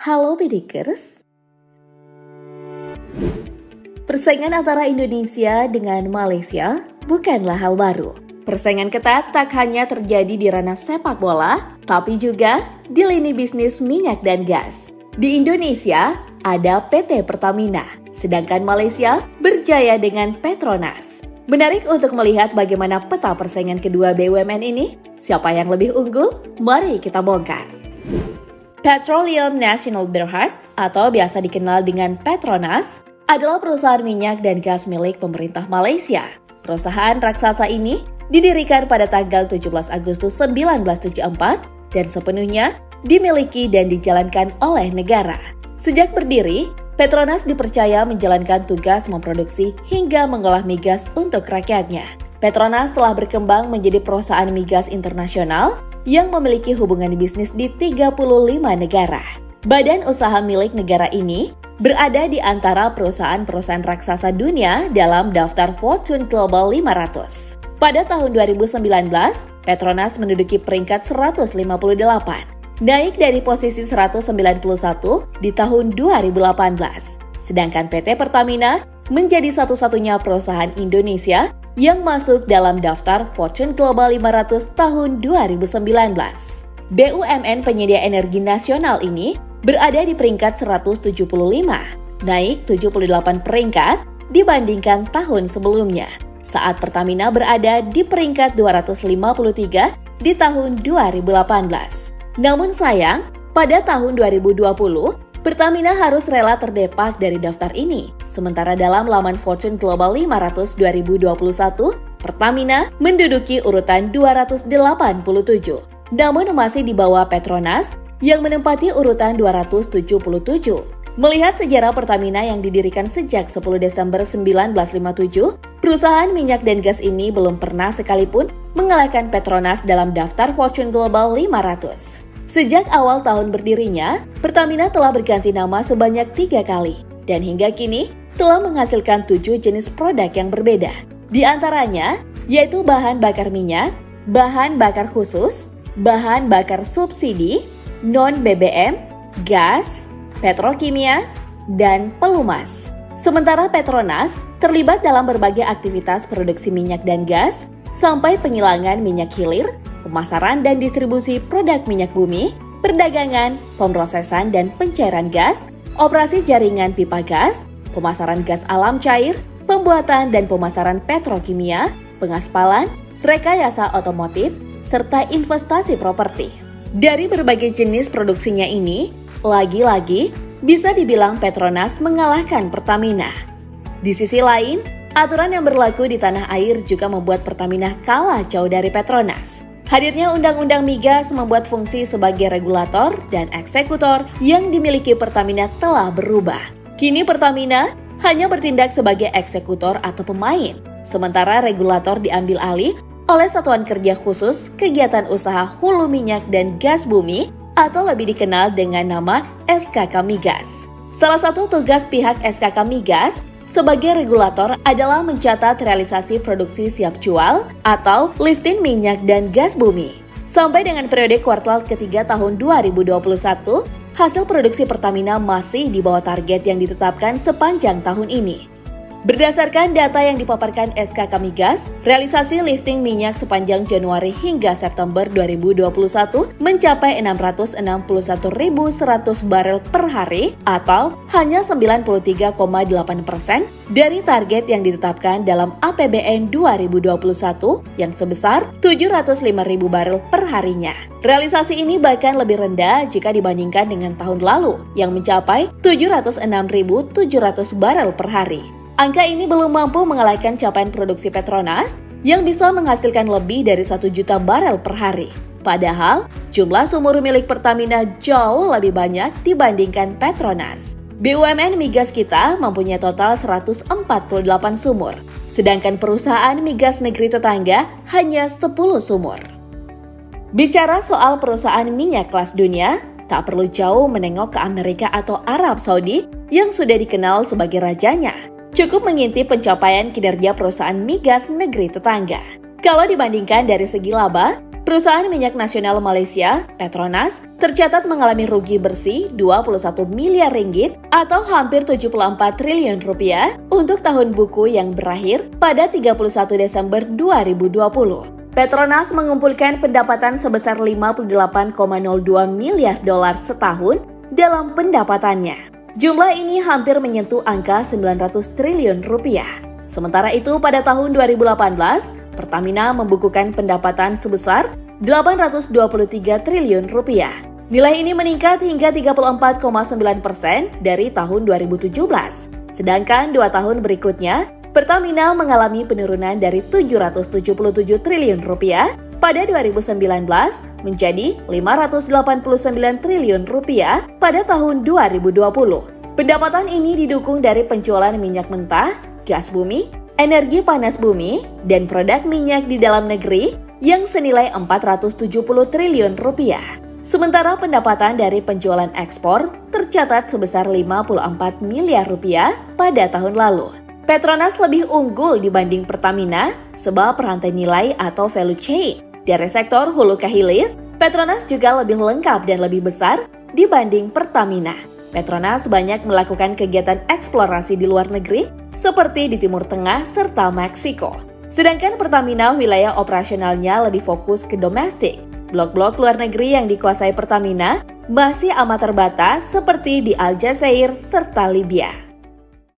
Halo Bedikers. Persaingan antara Indonesia dengan Malaysia bukanlah hal baru. Persaingan ketat tak hanya terjadi di ranah sepak bola, tapi juga di lini bisnis minyak dan gas. Di Indonesia ada PT Pertamina, sedangkan Malaysia berjaya dengan Petronas. Menarik untuk melihat bagaimana peta persaingan kedua BUMN ini. Siapa yang lebih unggul? Mari kita bongkar. Petroleum National Berhad atau biasa dikenal dengan Petronas adalah perusahaan minyak dan gas milik pemerintah Malaysia. Perusahaan raksasa ini didirikan pada tanggal 17 Agustus 1974 dan sepenuhnya dimiliki dan dijalankan oleh negara. Sejak berdiri, Petronas dipercaya menjalankan tugas memproduksi hingga mengolah migas untuk rakyatnya. Petronas telah berkembang menjadi perusahaan migas internasional yang memiliki hubungan bisnis di 35 negara. Badan usaha milik negara ini berada di antara perusahaan-perusahaan raksasa dunia dalam daftar Fortune Global 500. Pada tahun 2019, Petronas menduduki peringkat 158 naik dari posisi 191 di tahun 2018. Sedangkan PT Pertamina menjadi satu-satunya perusahaan Indonesia yang masuk dalam daftar Fortune Global 500 tahun 2019. BUMN penyedia energi nasional ini berada di peringkat 175, naik 78 peringkat dibandingkan tahun sebelumnya. Saat Pertamina berada di peringkat 253 di tahun 2018. Namun sayang, pada tahun 2020, Pertamina harus rela terdepak dari daftar ini. Sementara dalam laman Fortune Global 500 2021, Pertamina menduduki urutan 287. Namun masih di bawah Petronas yang menempati urutan 277. Melihat sejarah Pertamina yang didirikan sejak 10 Desember 1957, perusahaan minyak dan gas ini belum pernah sekalipun mengalahkan Petronas dalam daftar Fortune Global 500. Sejak awal tahun berdirinya, Pertamina telah berganti nama sebanyak tiga kali dan hingga kini telah menghasilkan tujuh jenis produk yang berbeda. Di antaranya yaitu bahan bakar minyak, bahan bakar khusus, bahan bakar subsidi, non-BBM, gas, petrokimia, dan pelumas. Sementara Petronas terlibat dalam berbagai aktivitas produksi minyak dan gas sampai penghilangan minyak hilir, pemasaran dan distribusi produk minyak bumi, perdagangan, pemrosesan dan pencairan gas, operasi jaringan pipa gas, pemasaran gas alam cair, pembuatan dan pemasaran petrokimia, pengaspalan, rekayasa otomotif, serta investasi properti. Dari berbagai jenis produksinya ini, lagi-lagi bisa dibilang Petronas mengalahkan Pertamina. Di sisi lain, aturan yang berlaku di tanah air juga membuat Pertamina kalah jauh dari Petronas. Hadirnya Undang-Undang Migas membuat fungsi sebagai regulator dan eksekutor yang dimiliki Pertamina telah berubah. Kini Pertamina hanya bertindak sebagai eksekutor atau pemain, sementara regulator diambil alih oleh Satuan Kerja Khusus Kegiatan Usaha Hulu Minyak dan Gas Bumi atau lebih dikenal dengan nama SKK Migas. Salah satu tugas pihak SKK Migas sebagai regulator adalah mencatat realisasi produksi siap jual atau lifting minyak dan gas bumi. Sampai dengan periode kuartal ketiga tahun 2021, hasil produksi Pertamina masih di bawah target yang ditetapkan sepanjang tahun ini. Berdasarkan data yang dipaparkan SK Kamigas, realisasi lifting minyak sepanjang Januari hingga September 2021 mencapai 661.100 barel per hari atau hanya 93,8 persen dari target yang ditetapkan dalam APBN 2021 yang sebesar 705.000 barel per harinya. Realisasi ini bahkan lebih rendah jika dibandingkan dengan tahun lalu yang mencapai 706.700 barel per hari. Angka ini belum mampu mengalahkan capaian produksi Petronas yang bisa menghasilkan lebih dari satu juta barel per hari. Padahal, jumlah sumur milik Pertamina jauh lebih banyak dibandingkan Petronas. BUMN migas kita mempunyai total 148 sumur, sedangkan perusahaan migas negeri tetangga hanya 10 sumur. Bicara soal perusahaan minyak kelas dunia, tak perlu jauh menengok ke Amerika atau Arab Saudi yang sudah dikenal sebagai rajanya – cukup mengintip pencapaian kinerja perusahaan migas negeri tetangga. Kalau dibandingkan dari segi laba, Perusahaan minyak nasional Malaysia, Petronas, tercatat mengalami rugi bersih 21 miliar ringgit atau hampir 74 triliun rupiah untuk tahun buku yang berakhir pada 31 Desember 2020. Petronas mengumpulkan pendapatan sebesar 58,02 miliar dolar setahun dalam pendapatannya. Jumlah ini hampir menyentuh angka 900 triliun rupiah. Sementara itu pada tahun 2018, Pertamina membukukan pendapatan sebesar 823 triliun rupiah. Nilai ini meningkat hingga 34,9 persen dari tahun 2017. Sedangkan dua tahun berikutnya, Pertamina mengalami penurunan dari 777 triliun rupiah pada 2019 menjadi 589 triliun rupiah pada tahun 2020. Pendapatan ini didukung dari penjualan minyak mentah, gas bumi, energi panas bumi, dan produk minyak di dalam negeri yang senilai 470 triliun rupiah. Sementara pendapatan dari penjualan ekspor tercatat sebesar 54 miliar rupiah pada tahun lalu. Petronas lebih unggul dibanding Pertamina sebab perantai nilai atau value chain. Dari sektor hulu ke hilir, Petronas juga lebih lengkap dan lebih besar dibanding Pertamina. Petronas banyak melakukan kegiatan eksplorasi di luar negeri seperti di Timur Tengah serta Meksiko. Sedangkan Pertamina wilayah operasionalnya lebih fokus ke domestik. Blok-blok luar negeri yang dikuasai Pertamina masih amat terbatas seperti di Aljazair serta Libya.